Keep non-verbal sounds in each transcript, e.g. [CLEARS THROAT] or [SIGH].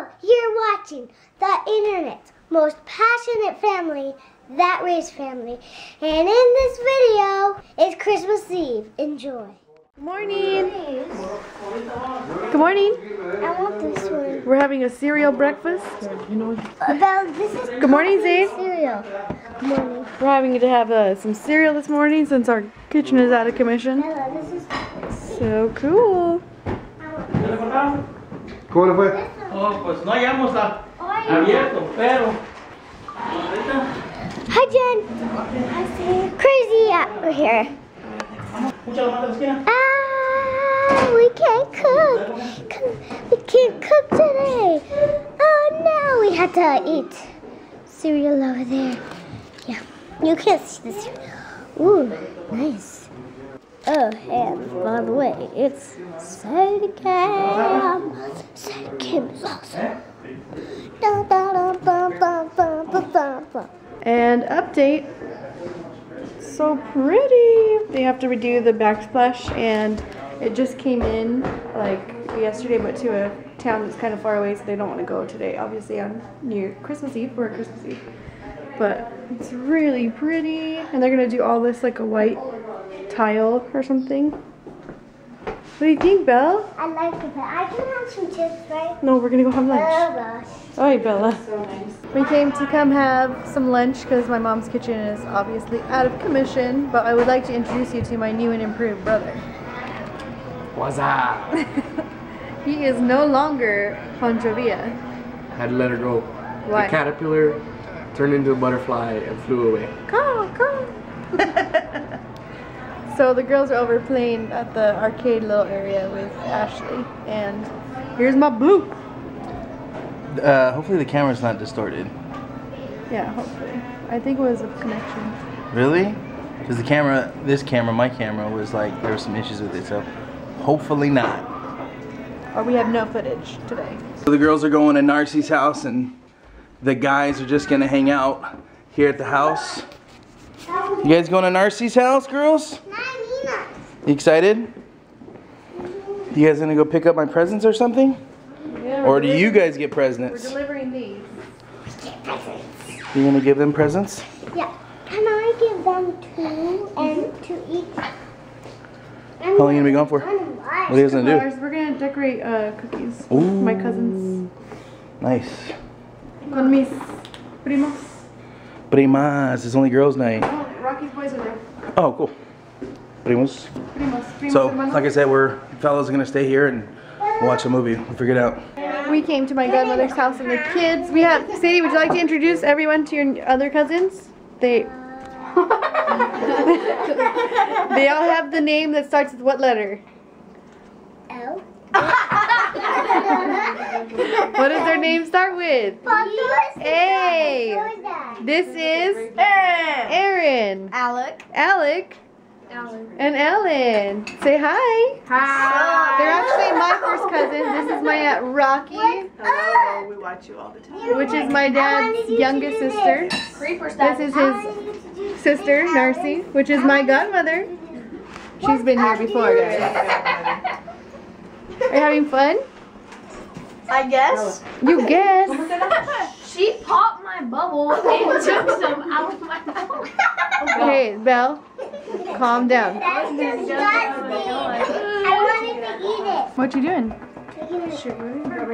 Hello, you're watching the internet's most passionate family, That Reyes Family. And in this video it's Christmas Eve. Enjoy. Good morning. Good morning. I want this one. We're having a cereal breakfast. About this is Good morning, Zane. cereal. Good morning. We're having to have uh, some cereal this morning since our kitchen is out of commission. Hello, this is So cool. ¿Cómo le fue? Oh, pues no hayamos a- abierto, pero ahorita Hi, Jen. Crazy out here. mucha la mata de esquina. Ah, we can't cook. We can't cook today. Oh no, we had to eat cereal over there. Yeah, you can't see the cereal. Ooh, nice. Oh, and by the way, it's Sadicam. Sadicam is awesome. And update. So pretty. They have to redo the backsplash and it just came in like yesterday but to a town that's kind of far away so they don't want to go today obviously on New Christmas Eve or Christmas Eve. But it's really pretty and they're going to do all this like a white tile or something. What do you think, Belle? I like it, but I can have some chips, right? No, we're going to go have lunch. Oh gosh. Oi, Bella. We came to come have some lunch because my mom's kitchen is obviously out of commission, but I would like to introduce you to my new and improved brother. What's up? [LAUGHS] He is no longer Pancho Villa. Had to let her go. Why? The caterpillar turned into a butterfly and flew away. Come, come. So the girls are over playing at the arcade little area with Ashley, and here's my boo. Uh, hopefully the camera's not distorted. Yeah, hopefully. I think it was a connection. Really? Because the camera, this camera, my camera, was like, there were some issues with it, so hopefully not. Or we have no footage today. So the girls are going to Narcy's house and the guys are just gonna hang out here at the house. You guys going to Narcy's house, girls? Nina. You excited? You guys gonna go pick up my presents or something? Yeah, Or do you guys get presents? We're delivering these. You gonna give them presents? Yeah. Can I give them two and to each? How long you gonna be gone for? What are you guys gonna do? We're gonna decorate uh, cookies. Ooh. My cousins. Nice. Con mis primos. Primas, it's only girls' night. Oh, Rocky's boys are there. Oh, cool. Primos. Primos. Primos So, hermanos. like I said, we're fellas are gonna stay here and watch a movie. We'll figure it out. we came to my godmother's house and the kids. We have Sadie. Would you like to introduce everyone to your other cousins? They. [LAUGHS] they all have the name that starts with what letter? L. [LAUGHS] What does their name start with? Hey. This is Aaron, Alec. Alec, and Ellen. Say hi. Hi. They're actually my first cousins. This is my aunt Rocky, Hello. We watch you all the time. which is my dad's youngest sister. Creeper This is his sister, Narcy, which is my godmother. She's been here before, guys. [LAUGHS] Are you having fun? I guess. You guess. [LAUGHS] She popped my bubble and took some out of my mouth. Okay, Belle, calm down. That's disgusting. I wanted to eat it. What you doing?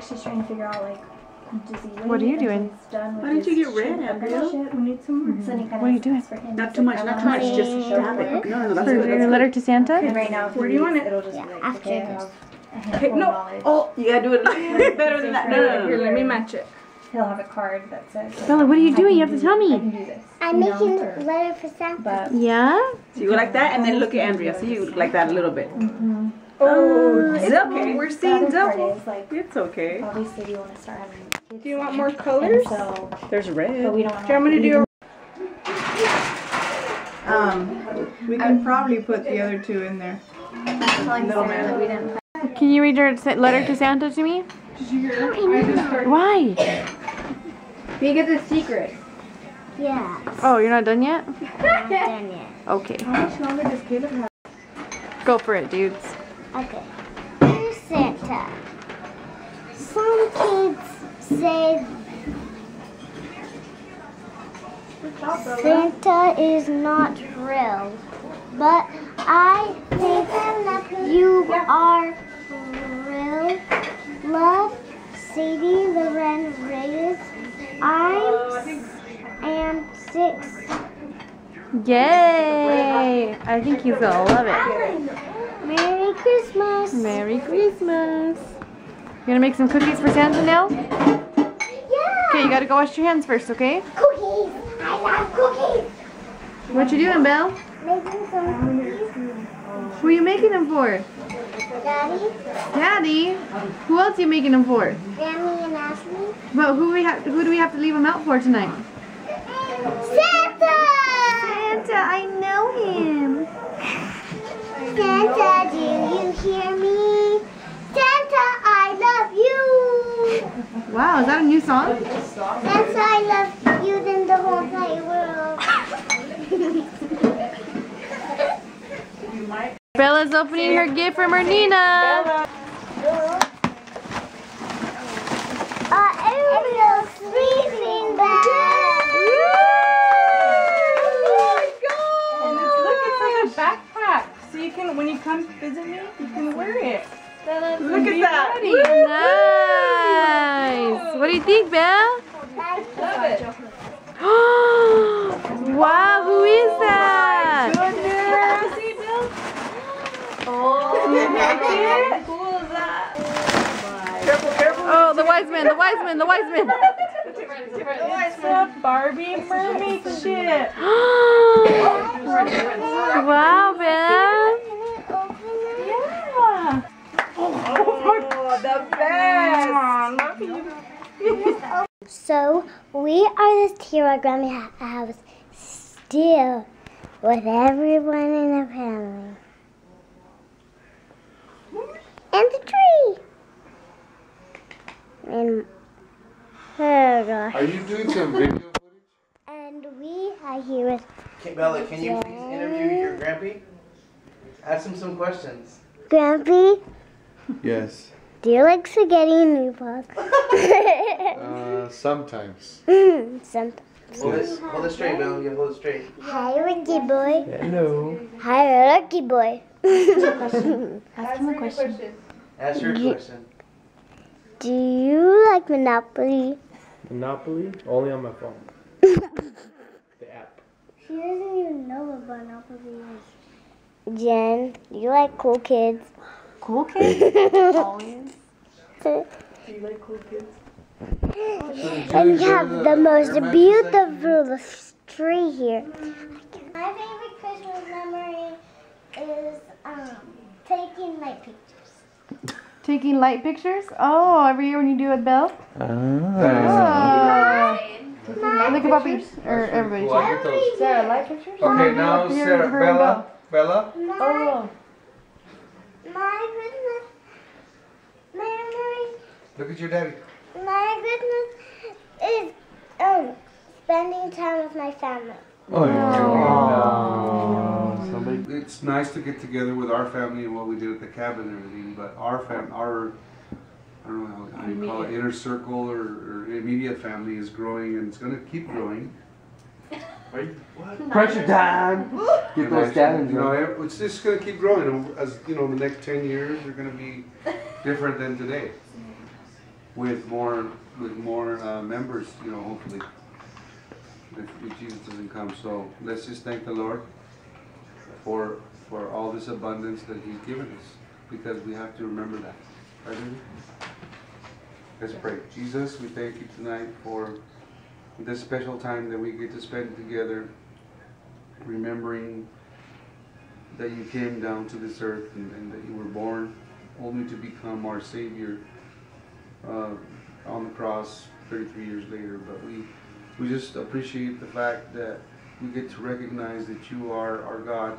She's trying to figure out like disease. What are you doing? Why didn't you get red, Abigail? We need some more. Mm-hmm. What are you doing? Not too much, not too much, just um, stab it. No, no, no, that's For good. your letter to Santa? Right now, where do you want it? It'll just be like, after okay, I this. have a Hey, handful of no. Oh, you gotta do it [LAUGHS] better than that. No, no, no. Here, let me match it. He'll have a card that says. like, Bella, what are you doing? You have to tell me. I can do this. I'm you know, making or- a letter for Santa. But Yeah? So you go like that, and then look at Andrea. See, you look like that a little bit. oh, It's okay. We're seeing other double. is like It's okay. obviously you want to start having kids. Do you want more colors? so, There's but red. we don't. want Do you want me to do a? Um, we can probably put the other two in there. Little man. Can you read your letter to Santa to me? Why? We get the secret. Yeah. Oh, you're not done yet? [LAUGHS] Not done yet. Okay. How much longer does Caleb have? Go for it, dudes. Okay. Here's Santa. Some kids say Santa is not real, but I think you are real. Love, Sadie Loren Reyes. I am six. Yay! I think he's gonna love it. Merry Christmas. Merry Christmas. You gonna make some cookies for Santa now? Yeah. Okay, you gotta go wash your hands first, okay? Cookies. I love cookies. What you doing, Belle? Making some cookies. Who are you making them for? Daddy, Daddy? Who else are you making them for? Ashley. But who we have? Who do we have to leave them out for tonight? Santa! Santa, I know him. Santa, do you hear me? Santa, I love you. Wow, is that a new song? Santa, I love you than the whole entire world. Bella's opening her gift from her Nina. Uh, Ariel's sleeping bag. And it's, look, it's like a backpack. So you can, when you come visit me, you can wear it. Look at that. Nice. What do you think, Belle? Love it. wow, who is that? Oh, how cool is that? Careful, careful. Oh, the wise man, the wise man, the wise man. It's a Barbie mermaid ship. wow, Belle. Yeah. Oh, the best. Look at you. So, we are this Tira Grammy ha- house still with everyone in the family. And the tree. And, oh gosh. Are you doing some video footage? And we are here with Okay, Bella, can you please interview your grampy? Ask him some questions. Grampy. Yes. Do you like spaghetti and meatballs? [LAUGHS] Uh, sometimes. [LAUGHS] Some. Hold it, hold it straight, Bella. You hold it straight. Hi, Ricky boy. Hello. Hi, Lucky boy. [LAUGHS] Ask him a question. Ask him a question. Do you like Monopoly? Monopoly? Only on my phone. [LAUGHS] the app. She doesn't even know what Monopoly is. Jen, do you like cool kids? Cool kids? [LAUGHS] Always. Do you like cool kids? And you have the most beautiful tree here. My favorite Christmas memory is um, taking my pictures. Taking light pictures? Oh, every year when you do it, Belle? Ah. Oh. Look at Puppy. Or everybody. Well, I get those. Sarah, light pictures? Okay, now Sarah, her Bella, Bella. My, Oh. my Christmas memory, Look at your daddy. my Christmas is um, spending time with my family. Oh, yeah. Somebody. It's nice to get together with our family and what we did at the cabin and everything, but our fam, our, I don't know how, how you call it, inner circle or, or immediate family is growing and it's gonna keep growing. What? [LAUGHS] Pressure time. Get those talents You know, it's just gonna keep growing, as, you know, the next ten years are gonna be different than today. With more, with more, uh, members, you know, hopefully. If, if Jesus doesn't come, so let's just thank the Lord for, for all this abundance that He's given us, because we have to remember that. Right? Let's pray. Jesus, we thank you tonight for this special time that we get to spend together, remembering that you came down to this earth and, and that you were born only to become our Savior uh, on the cross 33 years later. But we, we just appreciate the fact that we get to recognize that you are our God.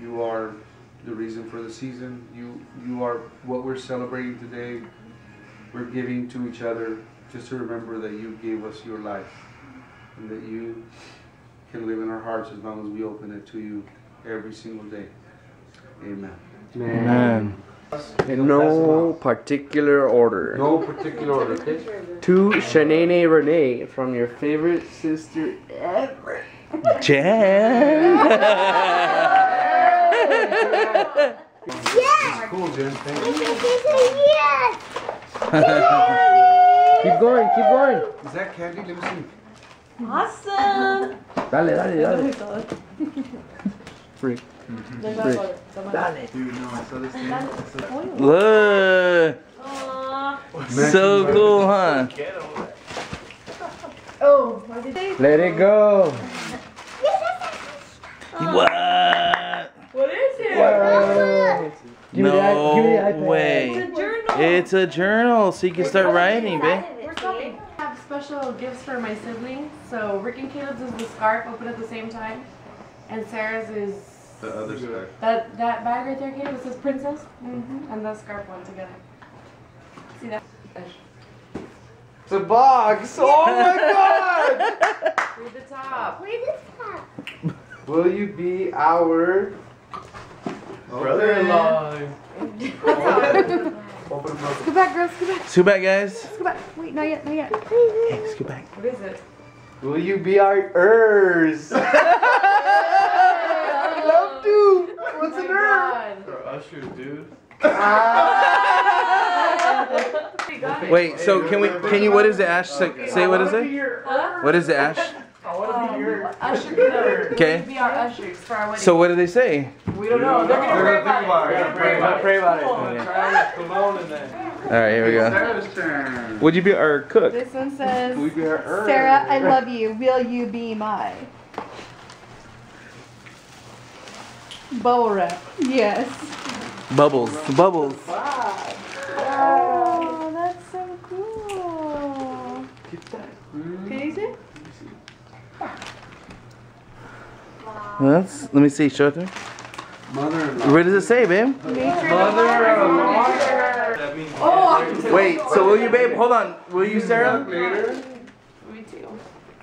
You are the reason for the season. You, you are what we're celebrating today. We're giving to each other just to remember that you gave us your life and that you can live in our hearts as long as we open it to you every single day. Amen. Amen. In no particular order. No particular order, okay? To Shanae Renee from your favorite sister ever. Jen. [LAUGHS] Yes! Cool, Jen. Thank you. Yes! [LAUGHS] Keep going, keep going. Is that candy? Let me see. Awesome. Dale, dale, dale. Freak. [LAUGHS] Freak. Dale. Dude, no, I saw this thing. Look. So cool, [LAUGHS] huh? Oh, what did they? Let it go. What? What is it? Give me the give me the No iPad. way. Journal. It's a journal, so you can start writing, babe. We're coming. I have special gifts for my siblings. So Rick and Caleb's is the scarf open at the same time, and Sarah's is The other side. that that bag right there, Caleb. It says princess, mm-hmm. and the scarf one together. See that? It's a box. Oh my god. [LAUGHS] Read the top. Where is that? Will you be our Brother-in-law. [LAUGHS] Open. Scoot back, girls. Scoot back. Scoot back, guys. Scoot back. Wait, not yet. Not yet. Hey, scoot back. What is it? Will you be our ers? [LAUGHS] I love to. Oh What's an er? For Usher, dude. Ah. [LAUGHS] Wait, so can we? Can you? What is it, Ash? Say, say what is it? Er. What is it, Ash? Er. Um, usher Okay. Be our ushers for our wedding. So what do they say? We don't know. They're gonna They're pray gonna think about it. about it. They're gonna pray about it. About it. Cologne. All right, here we go. Turn. Would you be our cook? This one says, Will be our? Sarah, I love you. Will you be my bubble wrap? Yes. Bubbles. Bubbles. Oh, that's so cool. Can you see? That's. Let me see. Show it to me. Mother-in-law. What does it say, babe? That means Wait. So will you, babe? Hold on. Will you, Sarah? later. Me too.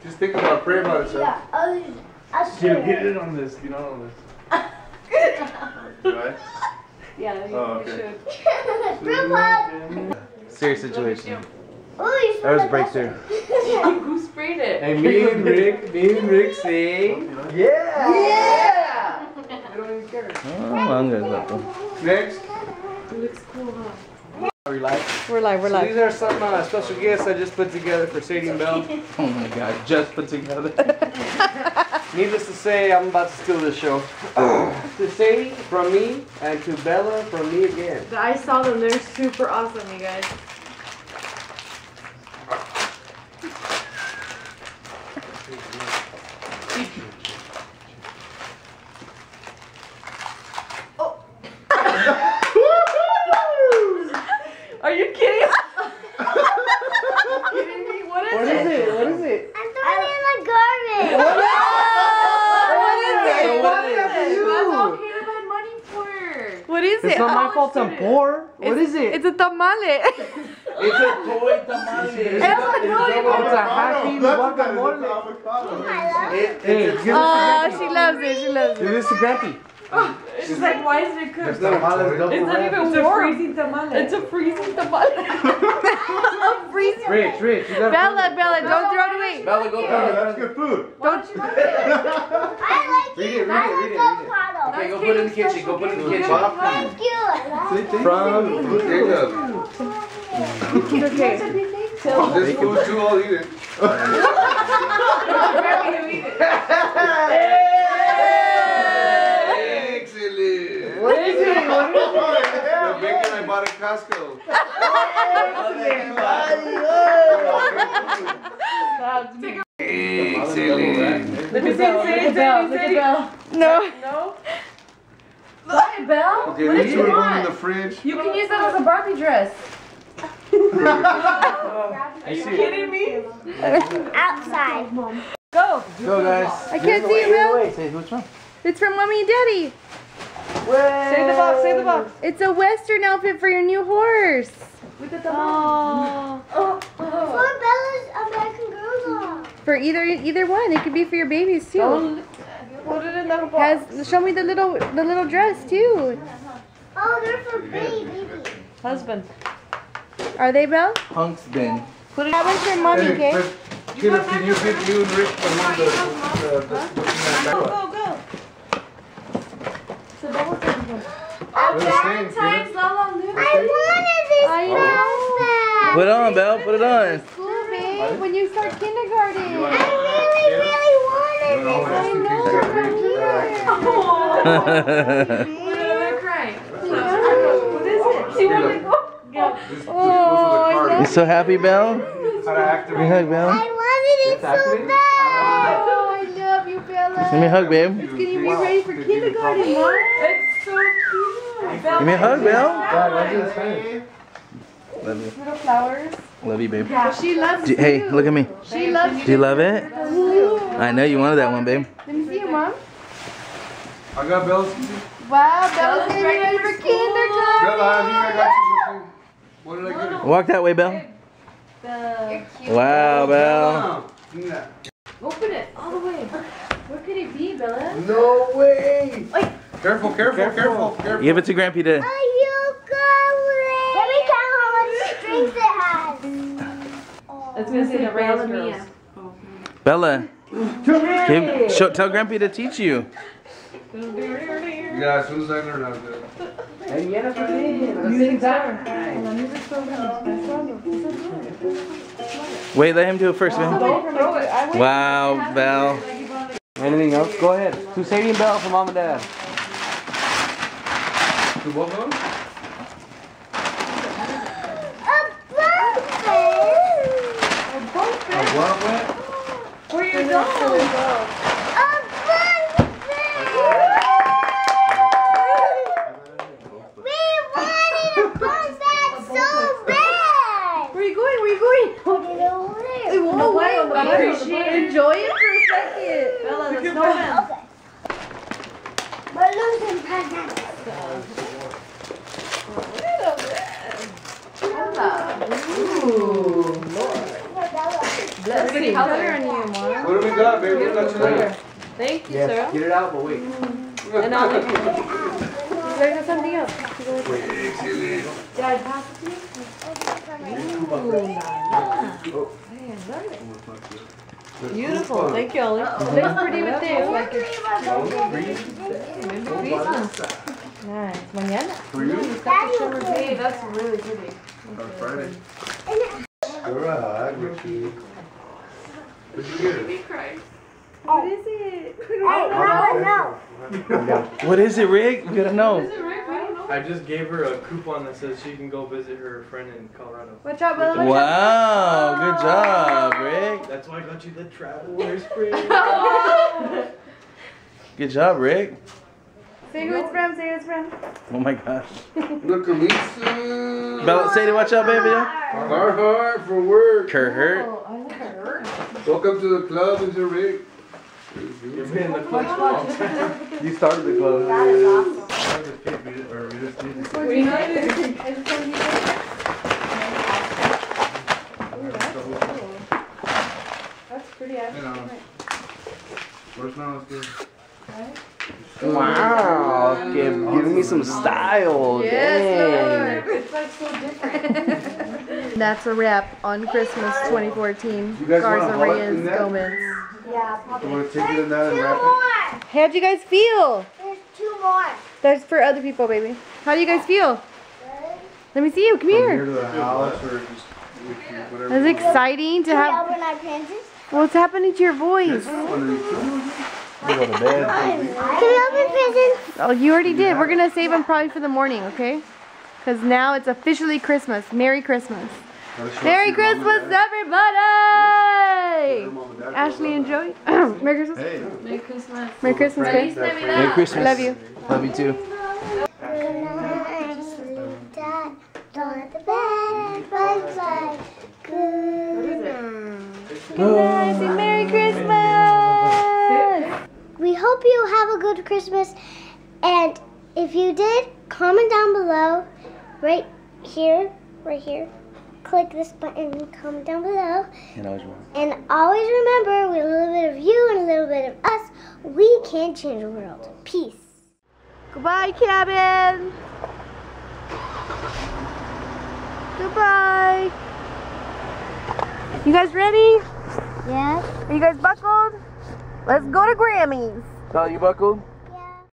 Just think about it. Pray about it, Sarah. Yeah, I'll, I'll show Get, get it on this. Get on this. right? [LAUGHS] Yeah, you, Oh, you okay. should. [LAUGHS] Group. Serious situation. Oh, you That was a smell like breakthrough. [LAUGHS] Who sprayed it? And me and Rick, me and Rick say, yeah. Yeah. Oh, I'm good. with that. Next. It looks cool, huh? Are we live? We're live. We're So live. these are some uh, special gifts I just put together for Sadie and Bell. [LAUGHS] Oh my God. Just put together. [LAUGHS] Needless to say, I'm about to steal this show. to Sadie from me, and to Bella from me again. I saw them. They're super awesome, you guys. Are you kidding? kidding me? What is What it? is it? What is it? I'm throwing it in the garbage. What is That's it? What is all it? Caleb had money for. What is It's it? not my fault I'm poor. What is it? It's a tamale. It's a toy tamale. It's a happy guacamole. I love it. Hey, give this Oh, to she Grampy. loves it. She loves Give it. this to Grampy. She's like, why is it cooked? It's not double It's not wrap. even It's a warm. freezing tamale. It's a freezing tamale. [LAUGHS] a freezing. Rich, Rich, you gotta Bella, Bella, don't throw it away. Bella, go Yeah, put that's good food. Don't. you? [LAUGHS] [LAUGHS] I like Read it. it, read I it, like read it, read it. Okay, go put it in the kitchen. Go put it in the kitchen. Thank you. I love. From Jacob. Okay. This food too, I'll eat it. Excellent. What is it? What is The bacon I bought at Costco. [LAUGHS] Excellent. Let me see. Say it, say it, say it. No. No? Why, Belle? Okay, what these did you are going in want? the fridge. You can use that as a Barbie dress. Are you Kidding me? Outside. Go. Go, guys. I can't see it, Belle. Say which one? It's from Mommy and Daddy. Save the box, save the box. It's a Western outfit for your new horse. With the Oh. Oh, for Bella's American Girl doll. For either either one. It could be for your babies too. Don't put it in the box. Has show me the little the little dress too. Oh, Oh, they're for baby. Husband. Are they, Belle? Punk's bin. Put it. That was your money, Hey, okay? but, can you fit you and Rick behind the, the, the, the, the, Go, go. So double take one. the Times Lala Lou. I wanted this I backpack. Put it on, Belle. Put it on. Cool, babe. When you start kindergarten. I really, really wanted No, this. that's the case. They're crying. What is it? She wanted to go. This, this goes with the Oh. You so happy, Belle? How to activate. Hug, Belle. I wanted it so bad. Oh, I love you, Bella. Let me a hug, babe. It's Getting me ready for kindergarten, Mom. It's so cute. Give me a hug, Belle. Love you. Little flowers. Love you, babe. She loves Do- you. hey, look at me. She loves you. Do you love it? I know you wanted that one, babe. Let me see you, Mom. I got Bella's. Wow, Bella's getting ready for kindergarten. Bella, I think I got you something. What did I get? Walk that way, Belle. Wow, Belle. Open it all the way. What could it be, Bella? No way. Careful, careful, careful, careful. Give it to Grampy to. Has. It's gonna say the Bella Mia. Bella. Give, show, tell Grampy to teach you. Yeah, as soon as I learn how to do it. Wait, let him do it first, man. Wow, Belle. Anything else? Go ahead. Hussein Bell for mom and dad. To what one? A buffet. A what wet? Where you going? A buffet. We wanted a buffet so bad. Where you going? Where you going? Put it over there. Whoa, wait, Bella, wait. appreciate it. Enjoy it for a second. Bella, snowman. Okay. Balloons and presents. Let's see. Color on you, Mom. What do we got, baby? What got you there? Thank you, Yes, sir. get it out, but wait. [LAUGHS] And I'll leave you. There's something else. Dad, pass it to me. Beautiful. Thank you, Ollie. Looks pretty with this. Like it's nice. Mañana. For you? Hey, that's really pretty. On Friday. You're a Ricky. What'd you get her? What is it? I don't know. What is it, Rick? We gotta know. I just gave her a coupon that says she can go visit her friend in Colorado. Watch out, Bella. Wow, good oh. job, Rick. That's why I got you the travel [LAUGHS] hairspray. [LAUGHS] Good job, Rick. Say who it's from. Say who it's from. Oh my gosh. Look at Lisa. Bella, say to watch out, baby. Carhartt for work. Kurt. Welcome to the club, Mr. Rick. You've been in the club. [LAUGHS] You started the club. That's pretty. You know. Where's now? Let's go. Wow, give, giving me some style. Yes, Dang. Lord. It's like so different. [LAUGHS] That's a wrap on Christmas 2014. You guys Garza Reyes in that? Gomez. You want to take it in that and Two wrap it? more. How'd you guys feel? There's two more. That's for other people, baby. How do you guys feel? Let me see you. Come From here here. to the house or just whatever. That's exciting to have. open our panties. What's happening to your voice? One of these two. Go to bed. [LAUGHS] Can we open presents? Oh, you already did. We're gonna save them probably for the morning, okay? Because now it's officially Christmas. Merry Christmas. Gotta show Merry it to your mom Christmas, and everybody! Your and Ashley and Joey. [CLEARS THROAT] Merry Christmas. Hey. Merry Christmas. Merry Christmas, Feliz babe. Merry Christmas. Love you. Love you too. Good night, sweetheart. Don't let the bad bugs fly. Good night. Good night. Say Merry Christmas. We hope you have a good Christmas. And if you did, comment down below, right here, right here click this button comment down below. And always remember. And always remember, with a little bit of you and a little bit of us, we can change the world. Peace. Goodbye, cabin. Goodbye. You guys ready? Yes. Are you guys buckled? Let's go to Grammy's. Are you buckled?